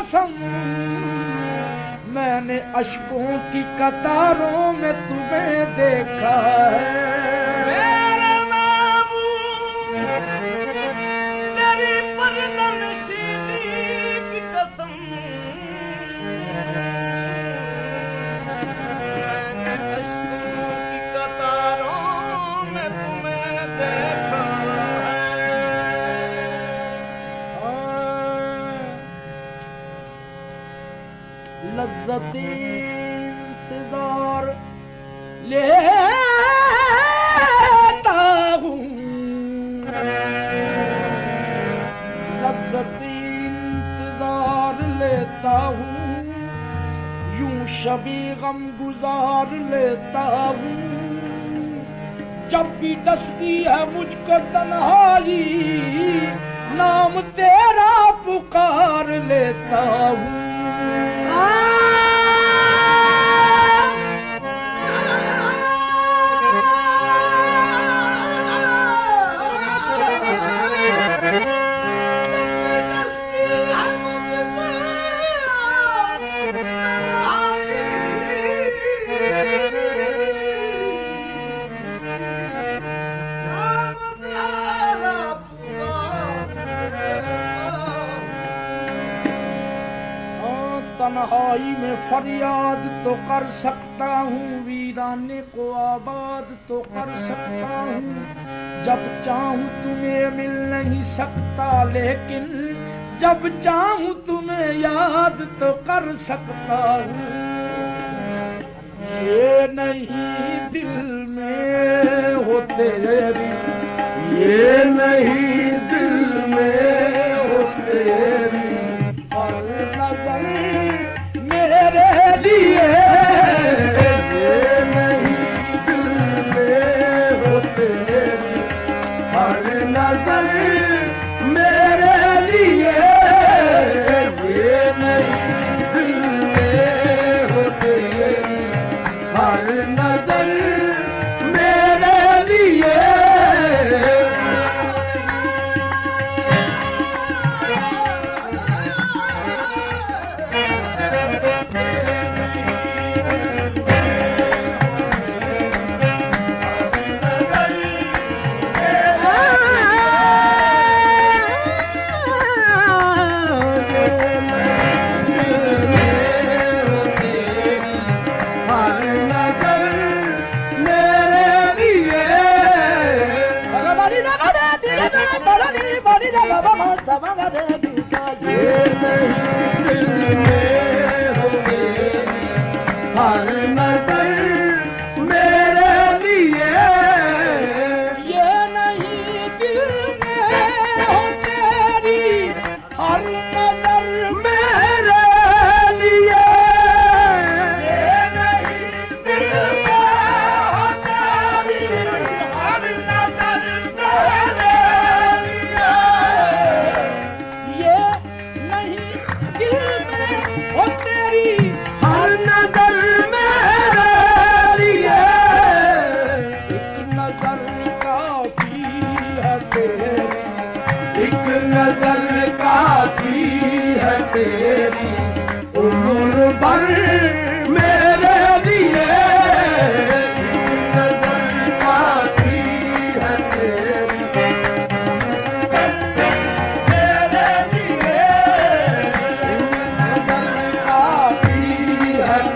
قسم میں نے اشکوں کی قطاروں میں تمہیں دیکھا ہے۔ شبی غم گزار لیتا ہوں۔ جب بھی دستی ہے مجھ کو تنہائی، نام تیرا پکار لیتا ہوں۔ تنہائی میں فریاد تو کر سکتا ہوں، ویرانے کو آباد تو کر سکتا ہوں۔ جب چاہوں تمہیں مل نہیں سکتا، لیکن جب چاہوں تمہیں یاد تو کر سکتا ہوں۔ یہ نہیں دل میں ہو تیری یہ نہیں دل میں ہو تیری دیے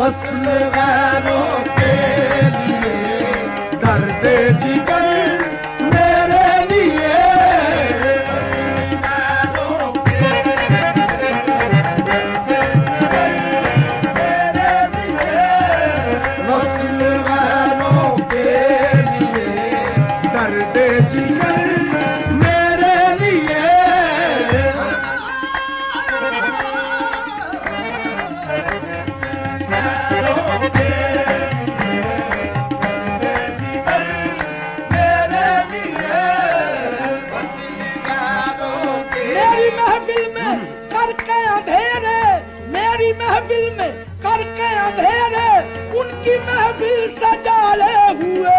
وصل غير ان کی محفل سجا لے ہوئے۔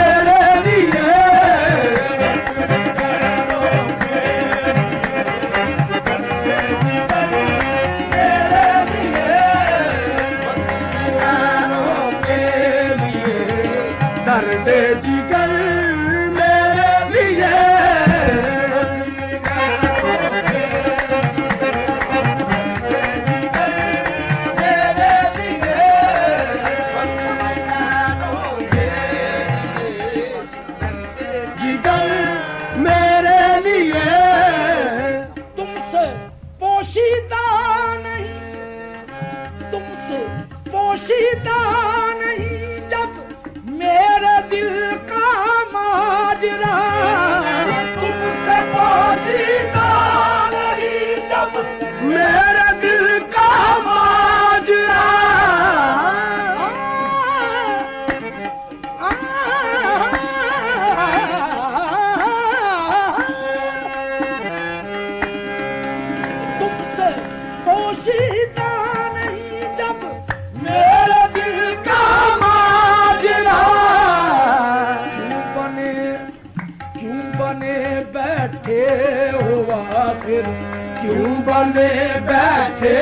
آخر کیوں بنے بیٹھے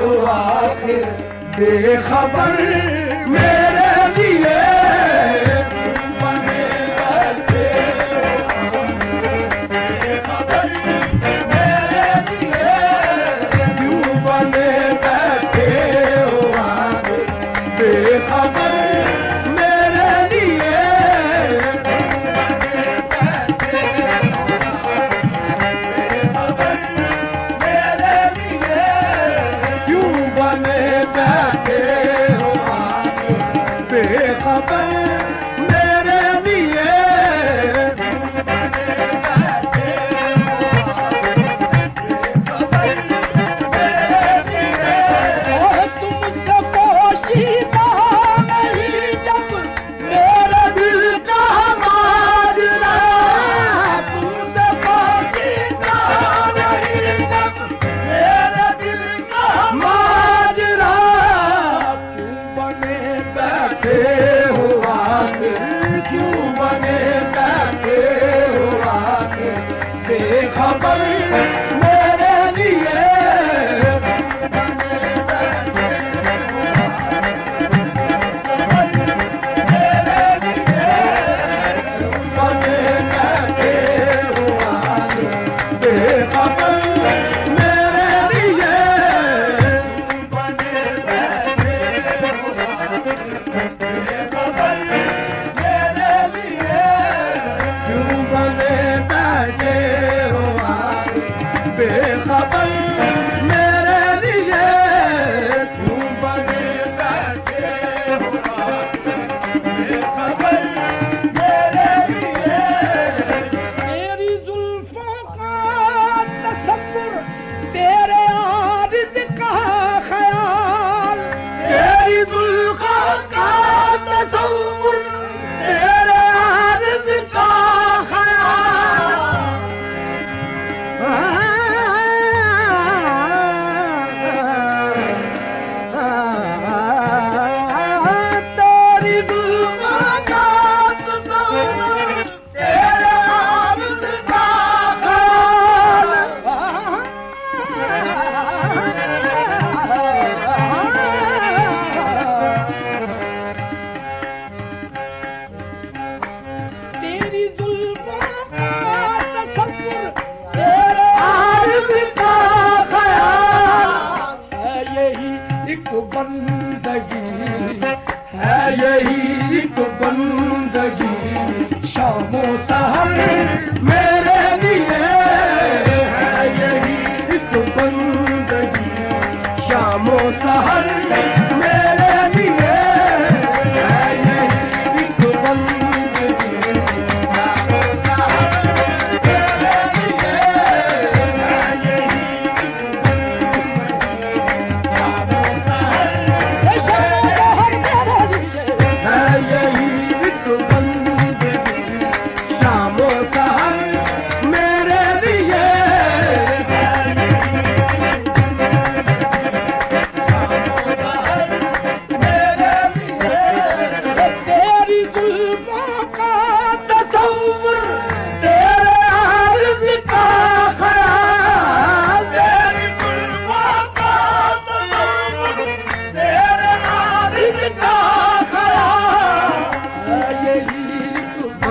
ہو آخر؟ بے خبر میں Thank you.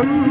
தம்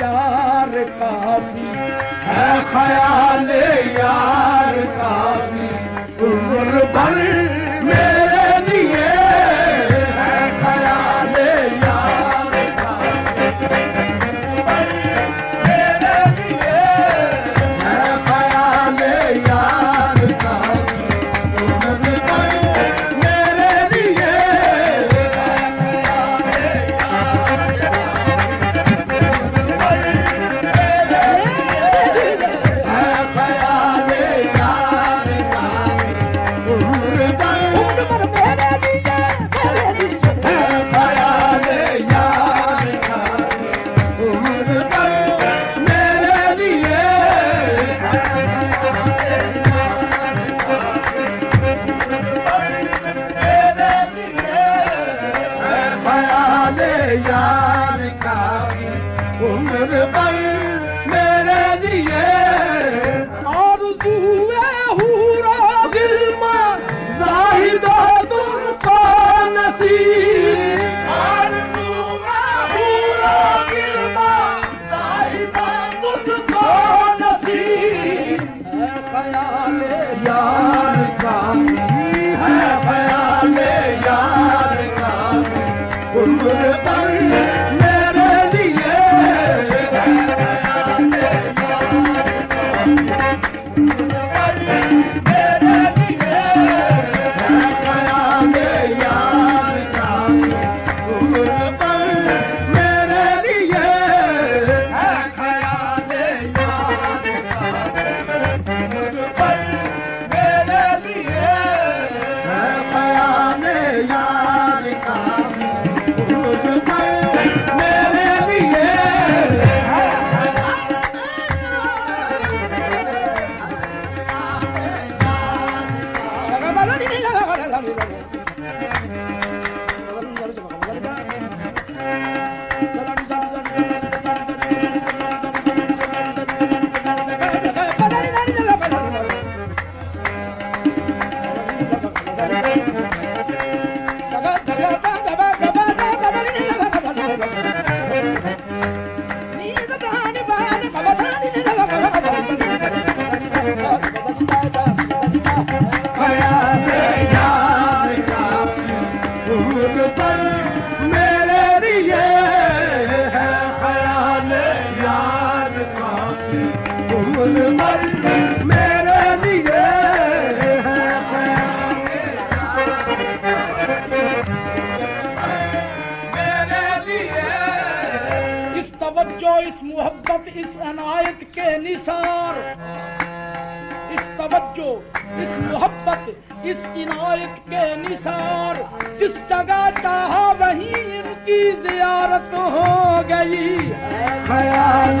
یار کافی ہے خیال یار کافی تو مربانی la اس عنایت کے نثار جس جگہ چاہا وہیں ان کی زیارت ہو گئی۔ خیال